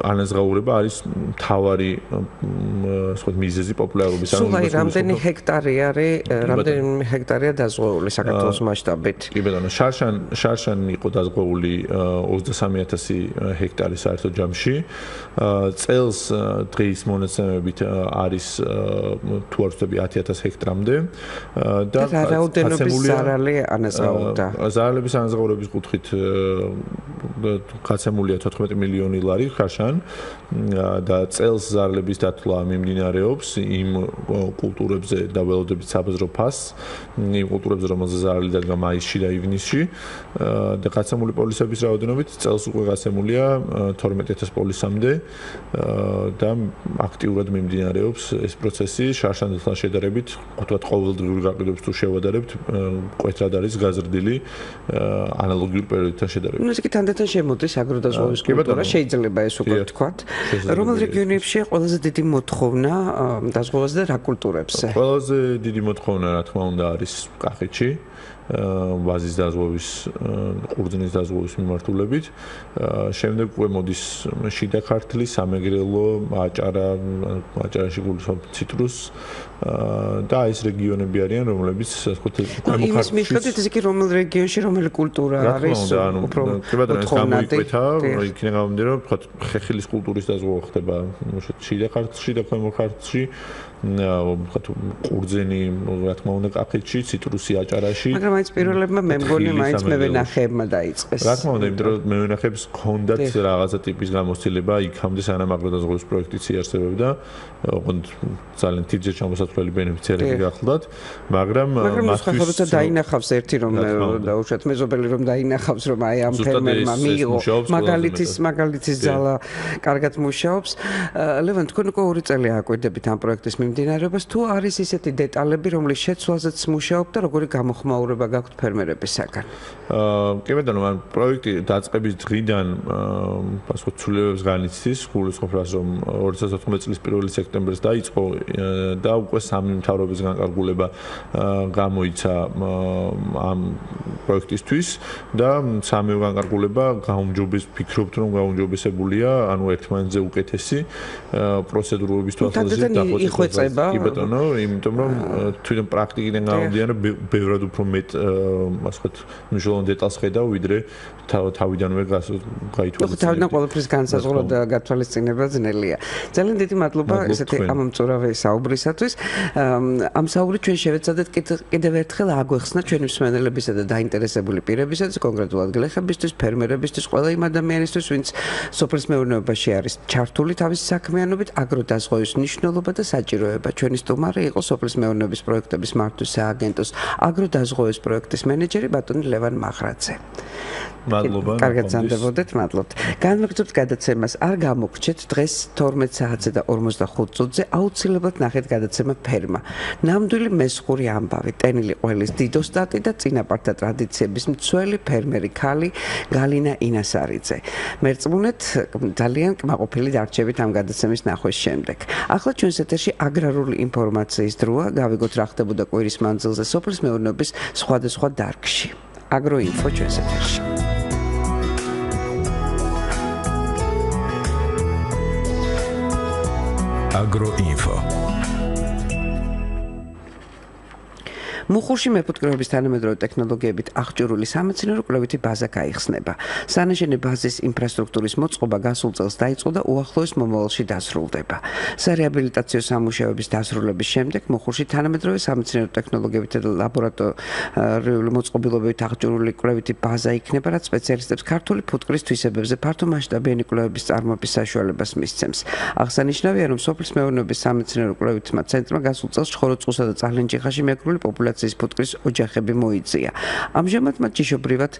ანაზღაურება არის თავარი ასე ვთქვათ მიზეზი პოპულარობის ანუ რამდენი ჰექტარი არის რამდენი ჰექტარია დაზღვეული დაზღვეული საქართველოს მასშტაბით. კი ბატონო, შარშან შარშან იყო დაზღვეული 23000 ჰექტარი საერთო ჯამში. წელს დღის მონაცემებით არის თუ არ ვცდები 10000 ჰექტრამდე და რაოდენობის ზარალი ანაზღაურდა. ზარალების ანაზღაურების კუთხით გაცემულია 14 მილიონი ლარი ხარშან და წელს ზარალების დათვლა მიმდინარეობს იმ კულტურებზე და ველოდებით საბაზრო ფასს, იმ კულტურებზე რომელზე ზარალი დადგა მაისში და ივნისში და გაცემული პოლისების რაოდენობით წელს უკვე გაცემულია 12000 პოლისამდე და აქტიურად მიმდინარეობს ეს პროცესი შარშანდელთან შედარებით, თქვათ ყოველდღიური გაყიდვებს თუ შევადარებთ, კვეთრად არის გაზრდილი ანალოგიურ პერიოდთან შედარებით. ну, ესე თანდათან შემოდის აგროდაზღვევის კულტურა, შეიძლება ეს უკვე ვთქვათ. რომელ რეგიონებში ყველაზე დიდი მოთხოვნა დაზღვევაზე და რა კულტურებზე? ყველაზე დიდი მოთხოვნა, რა თქმა უნდა, არის კახეთში. ბაზის დაზღვევის ყურძნის დაზღვევის მიმართულებით. შემდეგ უკვე მოდის შიდა ქართლის, სამეგრელო, აჭარა, აჭარაში გულისხმობ ციტრუს და ეს რეგიონები არიან, რომლებიც ასე ვთქვათ, იმის მიხედვით ისე კი რომელ რეგიონში რომელი კულტურა არის, უფრო გამოიკვეთა, იქნება გამომდინარე, ვთქვათ, ხეხილის კულტურის დაზღვევა ხდება შიდა ქართლში და ქვემო ქართლში. ვთქვათ ყურძენი რა თქმა უნდა კაფეში ციტრუსი აჭარაში მაგრამ მაინც პირველებმა მე მგონი მაინც მე ვენახებმა დაიწყეს. რა თქმა უნდა იმიტომ რომ მე ვენახებს ჰქონდათ რაღაცა ტიპის გამოცდილება იქამდე სანამ აგროდაზღვის პროექტიც იარსებებდა ოღონდ ძალიან თიძე ჩამოსათვლელი ბენეფიციარები გახლდათ მაგრამ მაგრამ ხა დაინახავს ერთი რომ დაუშვათ მეზობელი რომ დაინახავს რომ აი ამ ფერმერმა მიიღო მაგალითის მაგალითის ძალა კარგად მუშაობს. ლევან თქვენ უკვე ორი წელი აკვირდებით ამ პროექტის მიმდინარეობს თუ არის ისეთი დეტალები რომლის შეცვლაზეც მუშაობ და როგორი გამოხმაურება გაქვთ ფერმერებისაგან? აა კი ბატონო მან პროექტი დაწყების დღიდან ასე ცვლილებებს განიცდის გულისხმობს რომ 2014 წლის 1 სექტემბერს დაიწყო და უკვე სამი მთავრობის განკარგულება გამოიცა ამ პროექტისთვის და სამი განკარგულება გაუმჯობეს ფიქრობთ რომ გაუმჯობესებულია ანუ ერთმანეთზე უკეთესი პროცედურების თვალსაზრისით დახვეწა დაიწყება. კი ბატონო, იმიტომ რომ თვითონ პრაქტიკიდან გამომდინარე ბევრად უფრო მეტ ასე ვთქვათ, მნიშვნელოვან დეტალს ხედავ, ვიდრე თავიდანვე გაითვალისწინებ. თავიდან ყოველთვის განსაზღვრო და გათვალისწინება ძნელია. ძალიან დიდი მადლობა ესეთი ამომწურავე საუბრისათვის. ამ საუბრი ჩვენ შევეცადეთ კიდევ ერთხელ აგვეხსნა ჩვენი მსმენელებისა და დაინტერესებული პირებისათვის, კონკრეტულად გლეხებისთვის, ფერმერებისთვის, ყველა იმ ადამიანისთვის, ვინც სოფლის მეურნეობაში არის ჩართული თავის საქმიანობით, აგროდაზღვევის მნიშვნელობა და საჭირო საჭიროება. ჩვენი სტუმარი იყო სოფლის მეურნეობის პროექტების მართვის სააგენტოს აგროდაზღვევის პროექტის მენეჯერი ბატონი ლევან მახრაძე. მადლობა. კარგად ზამდებოდეთ, მადლობთ. განმეორებთ გადაცემას. არ გამოგრჩეთ დღეს 12 საათზე და 45 წუთზე აუცილებლად ნახეთ გადაცემა ფერმა. ნამდვილი მესხური ამბავი, ტენილი ყველის დიდოსტატი და წინაპართა ტრადიციების მცველი ფერმერი ქალი გალინა ინასარიძე. მერწმუნეთ ძალიან კმაყოფილი დარჩებით ამ გადაცემის ნახვის შემდეგ. ახლა ჩვენს ეთერში აგრარული ინფორმაციის დროა, გავიგოთ რა ხდებოდა კვირის მანძილზე სოფლის მეურნეობის სხვადასხვა დარგში. აგროინფო ჩვენს ეთერში. აგროინფო მუხურში მეფუტკრეობის თანამედროვე ტექნოლოგიებით აღჭურვილი სამეცნიერო კვლევითი ბაზა გაიხსნება. სანაშენე ბაზის ინფრასტრუქტურის მოწყობა გასულ წელს დაიწყო და უახლოეს მომავალში დასრულდება. სარეაბილიტაციო სამუშაოების დასრულების შემდეგ მუხურში თანამედროვე სამეცნიერო ტექნოლოგიებით და ლაბორატორიული მოწყობილობებით აღჭურვილი კვლევითი ბაზა იქნება, რაც სპეციალისტებს ქართული ფუტკრის თვისებებზე ფართო მასშტაბიანი კვლევების წარმოების საშუალებას მისცემს. აღსანიშნავია, რომ სოფლის მეურნეობის სამეცნიერო კვლევითმა ცენტრმა გასულ წელს ჩხოროწყუსა და წალენჯიხაში მეგრული პოპულაცია ოპერაციის ფუტკრის ოჯახები მოიწია. ამჟამად მათ ჯიშობრივად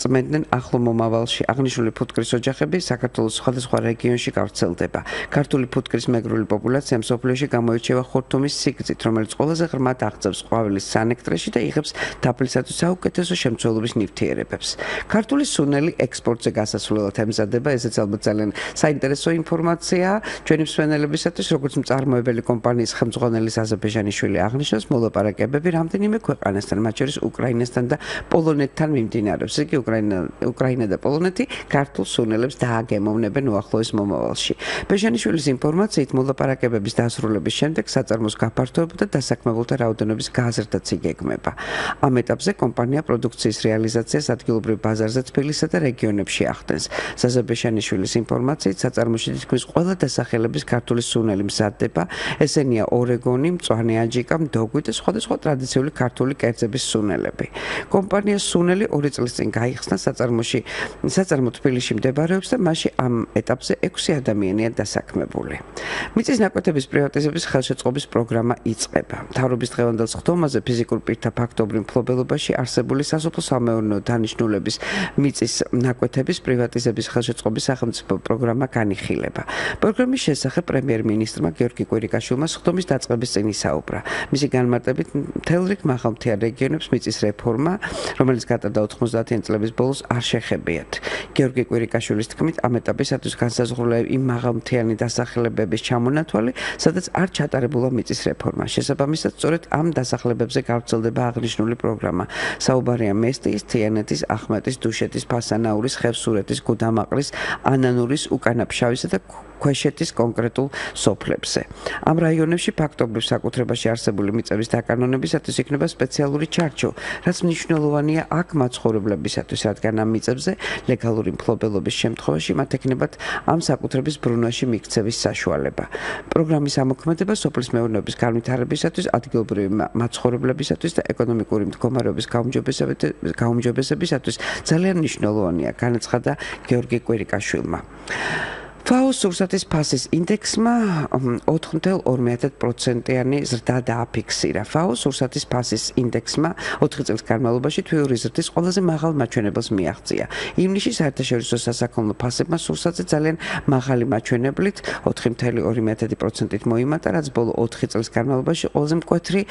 წმენდნენ ახლო მომავალში აღნიშნული ფუტკრის ოჯახები საქართველოს სხვადასხვა რეგიონში გავრცელდება. ქართული ფუტკრის მეგრული პოპულაცია მსოფლიოში გამოირჩევა ხორთუმის სიგრძით, რომელიც ყველაზე ღრმად აღწევს ყვავილის სანექტრეში და იღებს თაფლისათვის საუკეთესო შემცველობის ნივთიერებებს. ქართული სუნელი ექსპორტზე გასასვლელად ემზადება, ესეც ალბათ ძალიან საინტერესო ინფორმაცია ჩვენი მსვენელებისათვის, როგორც მწარმოებელი კომპანიის ხელმძღვანელი საზაფეჟანიშვილი აღნიშნავს, მოლაპ მოლაპარაკებები რამდენიმე ქვეყანასთან, მათ შორის უკრაინასთან და პოლონეთთან მიმდინარეობს. იგი უკრაინა უკრაინა და პოლონეთი ქართულ სუნელებს დააგემოვნებენ უახლოეს მომავალში. ბეჟანიშვილის ინფორმაციით მოლაპარაკებების დასრულების შემდეგ საწარმოს გაფართოება და დასაქმებულთა რაოდენობის გაზრდაც იგეგმება. ამ ეტაპზე კომპანია პროდუქციის რეალიზაციას ადგილობრივ ბაზარზე თბილისსა და რეგიონებში ახდენს. საზაბეშანიშვილის ინფორმაციით საწარმოში თითქმის ყველა დასახელების ქართული სუნელი მზადდება. ესენია ორეგონი, მწვანე აჯიკა, მდოგვი და სხვადასხვა ტრადიციული ქართული კერძების სუნელები. კომპანია სუნელი 2 წლის წინ გაიხსნა საწარმოში. საწარმო თბილისში მდებარეობს და მასში ამ ეტაპზე 6 ადამიანია დასაქმებული. მიწის ნაკვეთების პრივატიზების ხელშეწყობის პროგრამა იწყება. თავრობის დღევანდელ ხდომაზე ფიზიკურ პირთა ფაქტობრივ მფლობელობაში არსებული სასოფლო სამეურნეო დანიშნულების მიწის ნაკვეთების პრივატიზების ხელშეწყობის სახელმწიფო პროგრამა განიხილება. პროგრამის შესახებ პრემიერ-მინისტრმა გიორგი კვირიკაშვილმა ხდომის დაწყების წინ ისაუბრა. მისი განმარტებით მთელ რიგ მაღალმთიან რეგიონებს მიწის რეფორმა, რომელიც გატარდა 90-იან წლების ბოლოს არ შეხებიათ. გიორგი კვირიკაშვილის თქმით, ამ ეტაპისათვის განსაზღვრულია იმ მაღალმთიანი დასახლებების ჩამონათვალი, სადაც არ ჩატარებულა მიწის რეფორმა. შესაბამისად, სწორედ ამ დასახლებებზე გავრცელდება აღნიშნული პროგრამა. საუბარია მესტიის, თიანეთის, ახმეტის, დუშეთის, ფასანაურის, ხევსურეთის, გუდამაყრის, ანანურის, უკანაფშავისა და ქვეშეთის კონკრეტულ სოფლებზე. ამ რაიონებში ფაქტობრივ საკუთრებაში არსებული მიწების დაკანონებისათვის იქნება სპეციალური ჩარჩო, რაც მნიშვნელოვანია აქ მაცხოვრებლებისათვის, რადგან ამ მიწებზე ლეგალური მფლობელობის შემთხვევაში მათ ექნებათ ამ საკუთრების ბრუნვაში მიქცევის საშუალება. პროგრამის ამოქმედება სოფლის მეურნეობის განვითარებისათვის, ადგილობრივი მაცხოვრებლებისათვის და ეკონომიკური მდგომარეობის გაუმჯობესებისათვის ძალიან მნიშვნელოვანია, განაცხადა გიორგი კვირიკაშვილმა. ფაოს სურსათის ფასის ინდექსმა 4.2%-იანი ზრდა დააფიქსირა. ფაოს სურსათის ფასის ინდექსმა 4 წელს განმავლობაში თვიური ზრდის ყველაზე მაღალ მაჩვენებელს მიაღწია. ივნისში საერთაშორისო სასაქონლო ფასებმა სურსათზე ძალიან მაღალი მაჩვენებლით 4.2%-ით მოიმატა, რაც ბოლო 4 წელს განმავლობაში ყველაზე მკვეთრი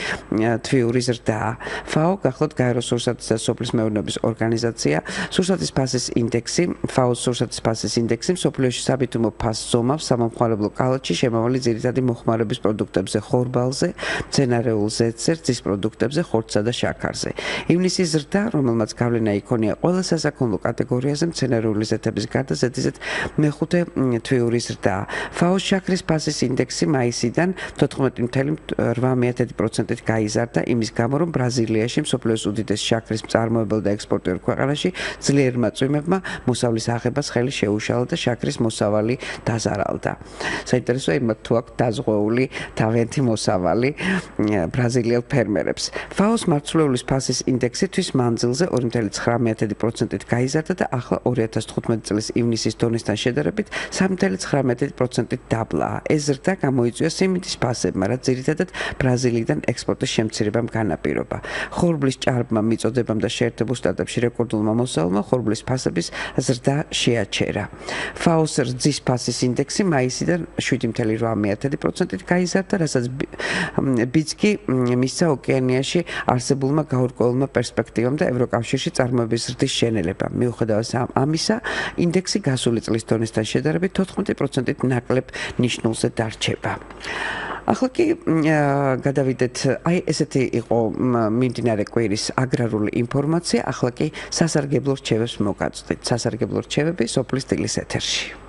თვიური ზრდაა. ფაო გახლავთ გაერო სურსათის და სოფლის მეურნეობის ორგანიზაცია. სურსათის ფასის ინდექსი, ფაოს სურსათის ფასის ინდექსი სოფლიოში საბიტუმო სამომავლო ფასს ზომავს სამომხმარებლო კალათში შემავალი ძირითადი მოხმარების პროდუქტებზე ხორბალზე, მცენარეულ ზეთზე, ძის პროდუქტებზე, ხორცსა და შაქარზე. ივნისის ზრდა, რომელმაც გავლენა იქონია ყველა სასაქონლო კატეგორიაზე მცენარეული ზეთების გარდა ზეთიზეთ მეხუთე თვიური ზრდა. ფაოს შაქრის ფასის ინდექსი მაისიდან 14.8%-ით გაიზარდა იმის გამო, რომ ბრაზილიაში მსოფლიოს უდიდეს შაქრის მწარმოებელ და ექსპორტიორ ქვეყანაში ძლიერმა წვიმებმა მოსავლის აღებას ხელი შეუშალა და შაქრის მოსავალი დაზარალდა. საინტერესოა იმათ თუ აქვს დაზღვეული თავიანთი მოსავალი ბრაზილიელ ფერმერებს. ფაოს მარცვლეულის ფასის ინდექსი თვის მანძილზე 2.19%-ით გაიზარდა და ახლა 2015 წლის ივნისის დონესთან შედარებით 3.19%-ით დაბლა. ეს ზრდა გამოიწვია სიმინდის ფასებმა, რაც ძირითადად ბრაზილიიდან ექსპორტის შემცირებამ განაპირობა. ხორბლის ჭარბმა მიწოდებამ და შეერთებულ შტატებში რეკორდულმა მოსავალმა ხორბლის ფასების ზრდა შეაჩერა. ფაოს რძის ფასის ინდექსი მაისიდან 7.8%-ით გაიზარდა, რასაც ბიცკი მისცა ოკეანიაში არსებულმა გაურკვევლმა პერსპექტივამ და ევროკავშირში წარმოების ზრდის შენელება. მიუხედავად ამისა, ინდექსი გასული წლის დონესთან შედარებით 14%-ით ნაკლებ ნიშნულზე დარჩება. ახლა კი გადავიდეთ, აი ესეთი იყო მიმდინარე კვირის აგრარული ინფორმაცია, ახლა კი სასარგებლო რჩევებს მოგაწვდით. სასარგებლო რჩევები სოფლის სტილის ეთერში.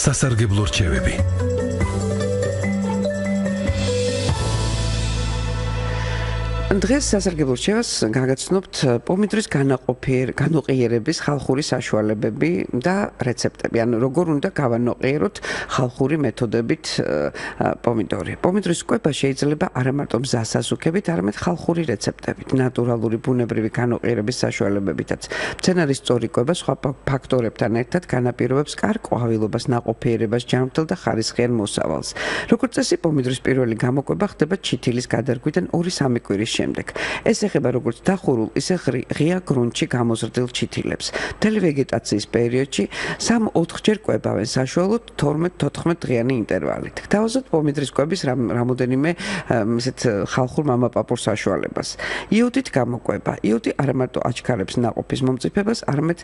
სასარგებლო რჩევები დღეს სასარგებლო რჩევას გაგაცნობთ პომიდორის განაყოფიერ განოყიერების ხალხური საშუალებები და რეცეპტები. ანუ როგორ უნდა გავანოყიეროთ ხალხური მეთოდებით პომიდორი. პომიდორის კვება შეიძლება არა მარტო მზასასუქებით, არამედ ხალხური რეცეპტებით, ნატურალური ბუნებრივი განოყიერების საშუალებებითაც. მცენარის სწორი კვება სხვა ფაქტორებთან ერთად განაპირობებს კარგ ყვავილობას, ნაყოფიერებას, ჯანმრთელ და ხარისხიან მოსავალს. როგორც წესი, პომიდორის პირველი გამოკვება ხდება ჩითილის გადარგვიდან 2-3 კვირის შემდეგ. ეს ეხება როგორც დახურულ, ისე ღია გრუნტში გამოზრდილ ჩითილებს. მთელი ვეგეტაციის პერიოდში 3-4ჯერ კვებავენ საშუალოდ 12-14 დღიანი ინტერვალით. თავზოთ პომიდრის კვების რამოდენიმე ესეთ ხალხურ მამაპაპურ საშუალებას. იოდით გამოკვება. იოდი არა მარტო აჩქარებს ნაყოფის მომწიფებას, არამედ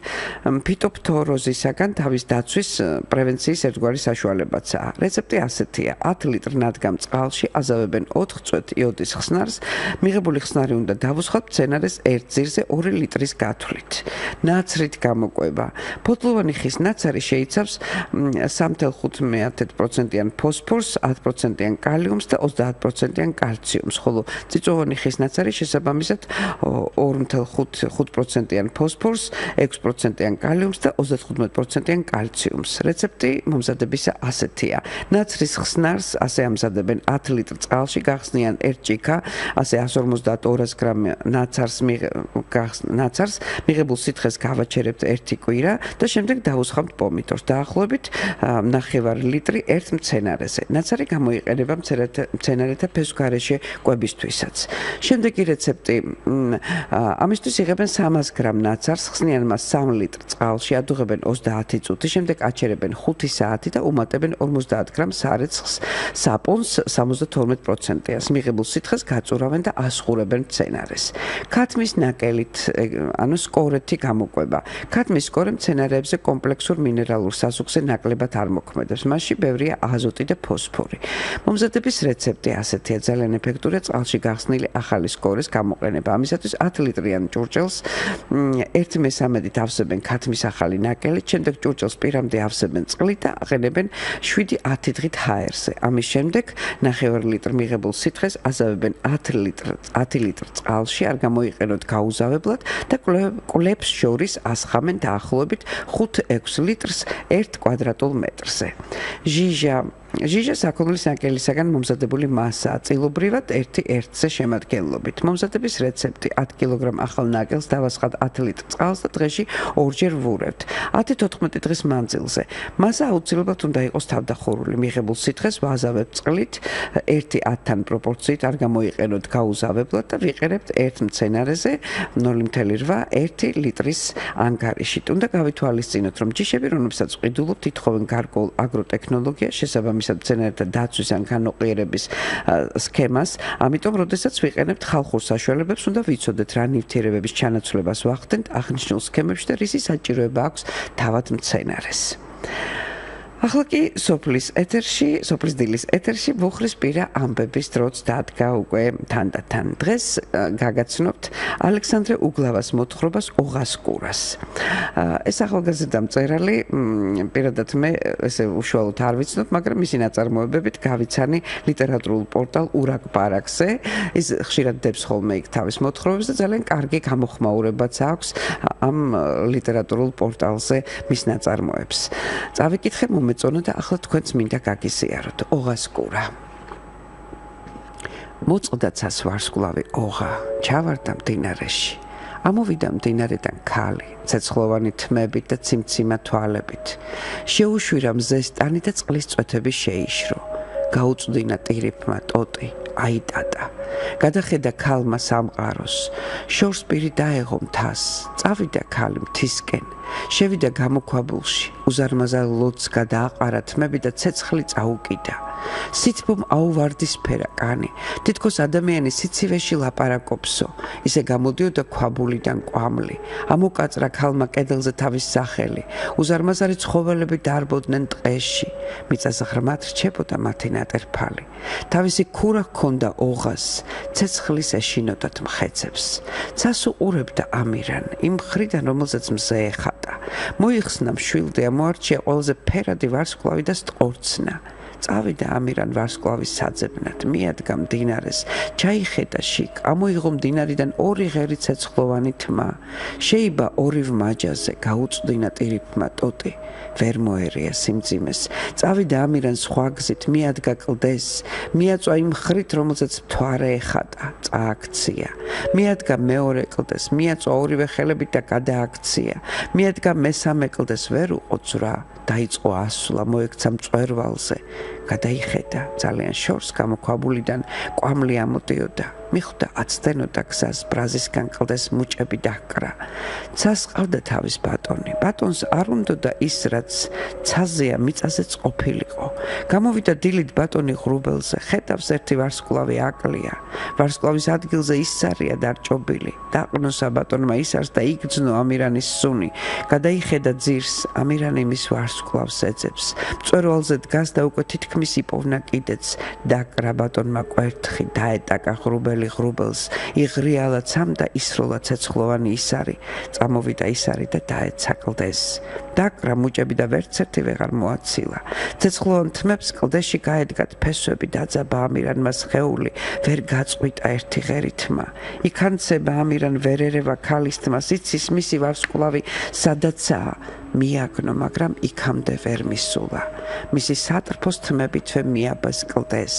ფიტოფთოროზისაგან თავის დაცვის პრევენციის ერთგვარი საშუალებაცაა. რეცეპტი ასეთია: 10 ლიტრ ნადგამ წყალში აზავებენ 4 წვეთ იოდის ხსნარს, მიღებული ხსნარი უნდა დავუსხოთ მცენარეს 1 ძირზე 2 ლიტრის გათვლით. ნაცრით გამოკვება. ფოთლოვანი ხის ნაცარი შეიცავს 3.5%-იან ფოსფორს, 10%-იან კალიუმს და 30%-იან კალციუმს, ხოლო წიწვოვანი ხის ნაცარი შესაბამისად 2.5%-იან ფოსფორს, 6%-იან კალიუმს და 35%-იან კალციუმს. რეცეპტი მომზადებისა ასეთია: ნაცრის ხსნარს ასე ამზადებენ 10 ლიტრ წყალში, გახსნიან 1 ჭიქა, ასე 150-200 გრამ ნაცარს ნაცარს მიღებულ სითხეს გავაჩერებთ 1 კვირა და შემდეგ დაუსხამთ პომიდორს. დაახლოებით 9 ლიტრი ერთ მცენარეზე. ნაცარი გამოიყენება მცენარეთა ფესვგარეშე კვებისთვისაც. შემდეგი რეცეპტი ამისთვის იღებენ 300 გრამ ნაცარს, ხსნიან მას 3 ლიტრ წყალში, ადუღებენ 30 წუთი, შემდეგ აჩერებენ 5 საათი და უმატებენ 50 გრამ სარეცხს საპონს 72%-იანს. მიღებულ სითხეს გაწურავენ და ასხურებენ მცენარეს. ქათმის ნაკელით, ანუ სკორეთი გამოყვება. ქათმის სკორე მცენარეებზე კომპლექსურ მინერალურ სასუქზე ნაკლებად არ მოქმედებს. მასში ბევრია აზოტი და ფოსფორი. მომზადების რეცეპტი ასეთია: ძალიან ეფექტურია წყალში გახსნილი ახალი სკორის გამოყენება. ამისათვის 10 ლიტრიან ჭურჭელს 1/13 ავსებენ ქათმის ახალი ნაკელით, შემდეგ ჭურჭელს პირამდე ავსებენ წყლით და აყენებენ 7-10 დღით ჰაერზე. ამის შემდეგ 9 ლიტრ მიღებულ სითხეს აზავებენ 10 ლიტრ 10 ლიტრ წყალში, არ გამოიყენოთ გაუზავებლად და კლებს შორის ასხამენ დაახლოებით 5-6 litrს 1 კვადრატულ მეტრზე. ჟიჟა ჟიჟა საქონლის ნაკელისაგან მომზადებული მასაა, წილობრივად 1-1-ზე შემადგენლობით. მომზადების რეცეპტი 10 კილოგრამ ახალ ნაკელს დავასხათ 10 ლიტრ წყალს და დღეში ორჯერ ვურევთ. 10-14 დღის მანძილზე. მასა აუცილებლად უნდა იყოს თავდახურული. მიღებულ სითხეს ვაზავებთ წყლით 1-10-თან პროპორციით, არ გამოიყენოთ გაუზავებლად და ვიყერებთ ერთ მცენარეზე 0.8 ლიტრის ანგარიშით. უნდა გავითვალისწინოთ, რომ ჯიშები, რომლებსაც ყიდულობთ, თითქოს გარკვეულ აგროტექნოლოგია შესაბამისად ისეთ მცენარეთა დაცვის ან განოყიერების სქემას. ამიტომ, როდესაც ვიყენებთ ხალხურ საშუალებებს, უნდა ვიცოდეთ რა ნივთიერებების ჩანაცვლებას ვახდენთ აღნიშნულ სქემებში და რისი საჭიროება აქვს თავად მცენარეს. ახლა კი სოფლის ეთერში, სოფლის დილის ეთერში ბუხრის პირა ამბების დროც დადგა უკვე თანდათან. დღეს გაგაცნობთ ალექსანდრე უგლავას მოთხრობას ოღასკურას. ეს ახალგაზრდა მწერალი, პირადად მე ესე უშუალოდ არ ვიცნობ, მაგრამ მისი ნაწარმოებებით გავიცანი ლიტერატურულ პორტალ ურაკპარაკზე. ის ხშირად დებს ხოლმე იქ თავის მოთხრობებს და ძალიან კარგი გამოხმაურებაც აქვს ამ ლიტერატურულ პორტალზე მის ნაწარმოებს. წავიკითხე მომე მოეწონა და ახლა თქვენც მინდა გაგიზიაროთ ოღასკურა მოწყდა ცას ვარსკვლავი ოღა ჩავარდა მდინარეში. ამოვიდა მდინარიდან ქალი ცეცხლოვანი თმებით და ციმციმა თვალებით. შეუშვირა მზესტანი და წყლის წვეთები შეიშრო გაუწვდინა ტირიფმა ტოტი აიტატა გადახედა ქალმა სამყაროს. შორს პირი დაეღო მთას წავიდა ქალი მთისკენ შევიდა გამოქვაბულში უზარმაზარ ლოც გადააყარა თმები და ცეცხლი წაუკიდა სითბომ აუვარდისფერა კანი თითქოს ადამიანის სიცივეში ლაპარაკობსო. ისე გამოდიოდა ქვაბულიდან ყვამლი ამოკაწრა ქალმა კედელზე თავის სახელი. უზარმაზარი ცხოველები დარბოდნენ ტყეში. მიწას ღრმად რჩებოდა მათი ნატერფალი. თავისი ქურა ჰქონდა ოღას. ცეცხლის ეშინოდათ მხეცებს. ცასუყურებდა ამირან იმ ხრიდან რომელზეც მზე ეხატა. მოიხსნა მშვილდე ამოარჩია ყველაზე ფერადი ვარსკვლავი და სტყორცნა წავიდა ამირან ვარსკვლავის საძებნად, მიადგა მდინარეს, ჩაიხედა შიკ, ამოიღო მდინარიდან ორი ღერი ცეცხლოვანი თმა. შეიბა ორი ვმაჯაზე, გაუწვდინა ტირიფმა ტოტი, ვერ მოერია სიმძიმეს. წავიდა ამირან სხვა გზით, მიადგა კლდეს, მიაწვა იმ ხრით, რომელზეც თვარე ეხატა, წააქცია. მიადგა მეორე კლდეს, მიაწვა ორივე ხელებით და გადააქცია. მიადგა მესამე კლდეს, ვერ უყოცრა. დაიწყო ასვლა მოექცა მწვერვალზე გადაიხედა. ძალიან შორს გამოქვაბულიდან კვამლი ამოდიოდა მიხვდა აცდენოდა გზას ბრაზისგან კლდეს მუჭები დაკრა. ცას ყავდა თავის ბატონი. ბატონს არ უნდოდა ის რაც ცაზეა მიწაზეც ყოფილიყო. გამოვიდა დილით ბატონი ღრუბელზე. ხედავს ერთი ვარსკვლავი აკლია. ვარსკვლავის ადგილზე ისარია დარჭობილი. დაყნოსა ბატონმა ისარს და იგძნო ამირანის სუნი. გადაიხედა ძირს. ამირანი მის ვარსკვლავს ეძებს. მწვერვალზე დგას და უკვე თითქმის იპოვნა კიდეც. დაკრა ბატონმა კვერთხი დაეტაკა ღრუბელი ღრუბელს იღრიალა ცამდა ისროლა ცეცხლოვანი ისარი წამოვიდა ისარი და დაეცაკლდეს. დაკრა მუჭები და ვერცერთი ვეღარ მოაცილა. ცეცხლოვან თმებს კლდეში გაედგათ ფესვები დაძაბა ამირანმა ხეული ვერ გაწყვიტა ერთი ღერითმა იქანცება ამირან ვერერევა ქალის თმას იცის მისი ვარსკვლავი სადაცაა მიაგნო, მაგრამ იქამდე ვერ მისულა. მისი სატრფოს თმებით ვე მიაბას კლდეს.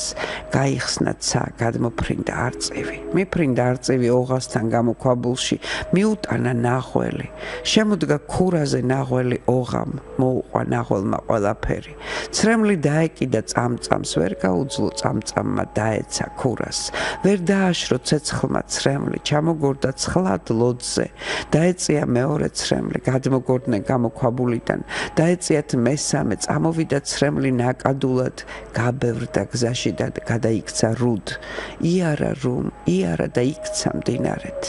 გაიხსნა ცა, გადმოფრინდა არწივი. მიფრინდა არწივი ოღასთან გამოქვაბულში, მიუტანა ნაღველი. შემოდგა ქურაზე ნაღველი ოღამ, მოუყვა ნახველმა ყველაფერი. ცრემლი დაეკიდა წამწამს, ვერ გაუძლო წამწამმა დაეცა ქურას. ვერ დააშრო ცეცხლმა ცრემლი, ჩამოგორდა ცხლად ლოდზე. დაეწია მეორე ცრემლი, გადმოგორდნენ გამოქვაბულიდან. დაეციათ მესამე, წამოვიდა ცრემლი ნაკადულად, გაბევრდა გზაში და გადაიქცა რუდ. იარა რუმ, იარა და იქცა მდინარეთ.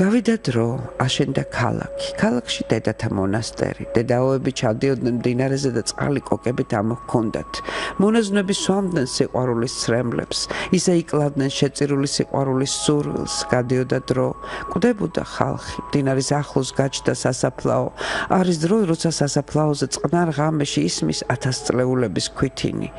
გავიდა დრო, აშენდა ქალაქი. ქალაქში დედათა მონასტერი. დედაოები ჩადიოდნენ მდინარეზე და წყალი კოკებით ამოჰქონდათ. მონაზვნები სვამდნენ სიყვარულის ცრემლებს, ისე იკლავდნენ შეწირული სიყვარულის სურვილს, გადიოდა დრო, კვდებოდა ხალხი, მდინარის ახლოს გაჩნდა სასაფლაო. არის დრო, როცა სასაფლაოზე წყნარ ღამეში ისმის ათასწლეულების ქვითინი.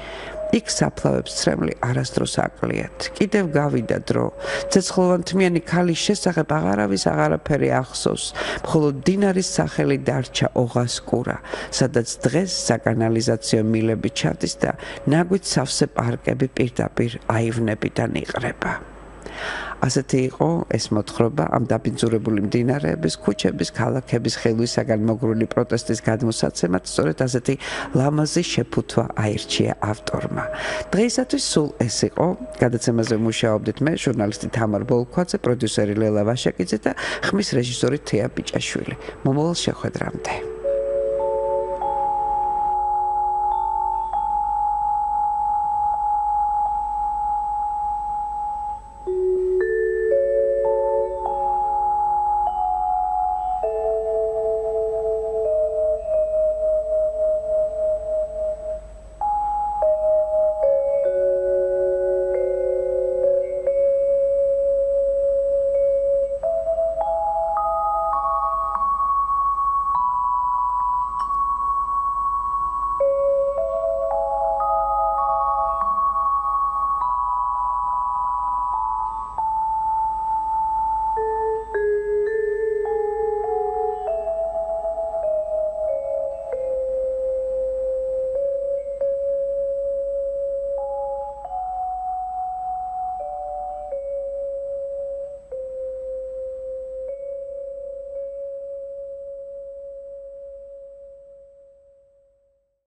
იქ საფლავებს ცრემლი არასდროს აკლიათ. კიდევ გავიდა დრო. ცეცხლოვანთმიანი ქალის შესახებ აღარავის აღარაფერი ახსოვს. მხოლოდ დინარის სახელი დარჩა ოღასკურა, სადაც დღეს საკანალიზაციო მილები ჩადის და ნაგვით სავსე პარკები პირდაპირ აივნებიდან იყრება. ასეთი იყო ეს მოთხრობა ამ დაბინძურებული მდინარეების, ქუჩების, ქალაქების ხელვისაგან მოგრული პროტესტის გადმოსაცემად, სწორედ ასეთი ლამაზი შეფუთვა აირჩია ავტორმა. დღეისათვის სულ ეს იყო. გადაცემაზე მუშაობდით მე, ჟურნალისტი თამარ ბოლქვაძე, პროდიუსერი ლელა ვაშაკიძე და ხმის რეჟისორი თეა პიჭაშვილი. მომავალ შეხვედრამდე.